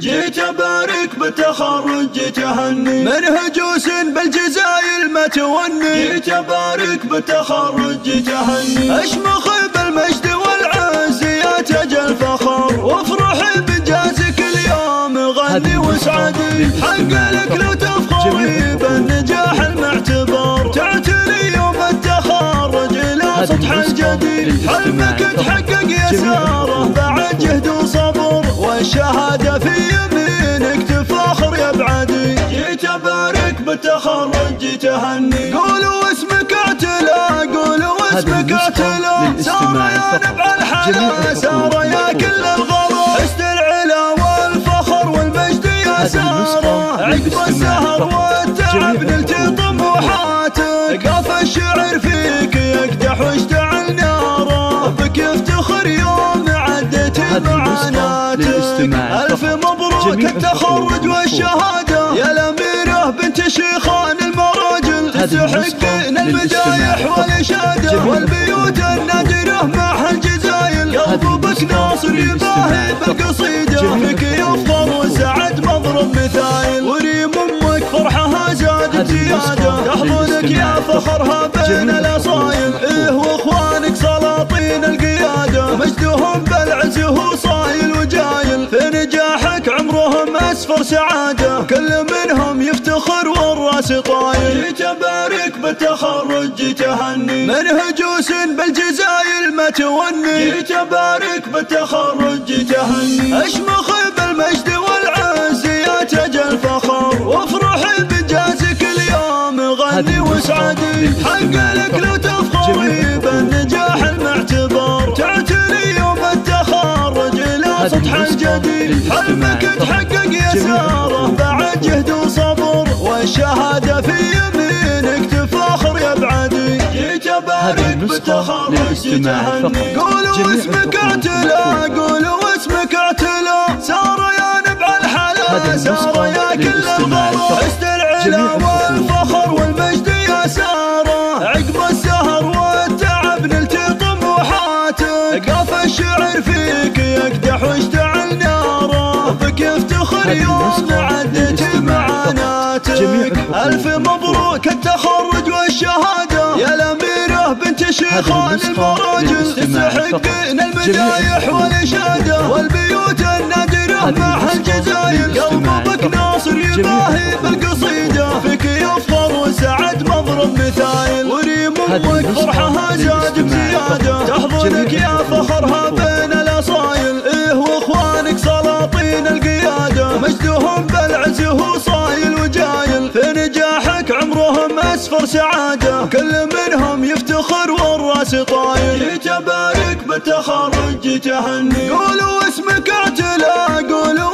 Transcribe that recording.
جيت أبارك بالتخرج جيت أهني منهجوس بالجزايل ما توني جيت أبارك بالتخرج جيت أهني أشمخ بالمجد والعز يا تاج الفخر. وافرح بإنجازك اليوم غني واسعدي. حق لك لو تفخري بالنجاح المعتبر. تعتلي يوم التخرج إلى سطح الجديد. حلمك تحقق يا سارة بعد جهد وصبر. والشهادة في أهني قولوا اسمك اعتلى قولوا اسمك اعتلى. سارة يا نبع الحلا سارة يا كل الغلا حسن العلا والفخر والمجد يا سارة. عقب السهر والتعب نلتي طموحاتك. قاف الشعر فيك يقدح واشتعل ناره بك يفتخر يوم عدت معاناتك ألف مبروك التخرج والشهادة. يا الأميرة بنت شيخان المراجل تستحقين المدايح والإشادة والبيوت النادرة مع الجزايل. قلبك ناصر يباهي بالقصيدة فيك يفخر وسعد مضرب مثايل وريم أمك فرحها زادت زيادة تحضنك يا فخرها بين الأصايل. أسفر سعادة كل منهم يفتخر والراس طايل. جيت أبارك بالتخرج جيت أهني منهجوس بالجزايل ما توني جيت أبارك بالتخرج جيت أهني أشمخ بالمجد والعز يا تاج الفخر. وافرح بإنجازك اليوم غني واسعدي حق لك لو تفخري بالنجاح المعتبر. تعتلي يوم التخرج إلى سطح الجديد. حلمك تحقق يا سارة بعد جهد وصبر والشهادة في يمينك تفاخر يا بعدي جيت أبارك بالتخرج جيت أهني قولوا اسمك اعتلى قولوا اسمك اعتلى. سارة يا نبع الحلا سارة يا كل الغلا حسن العلا والفخر والمجد يا سارة. عقب السهر والتعب نلتي طموحاتك. قاف الشعر فيك يقدح واشتعل التخرج والشهادة يا الأميرة بنت شيخان المراجل. تستحقين المدايح والإشادة. والبيوت النادرة مع الجزايل قلبك ناصر يباهي بالقصيدة فيك يفخر وسعد مضرب مثايل. وريم أمك فرحها زاد بزيادة تحضنك يا فخرها بين الأصايل. إيه وإخوانك سلاطين القيادة. مجدهم بالعز هو صايل وكل منهم يفتخر والراس طاير. يتبارك بالتخرج تهني. قولوا اسمك اعتلا قولوا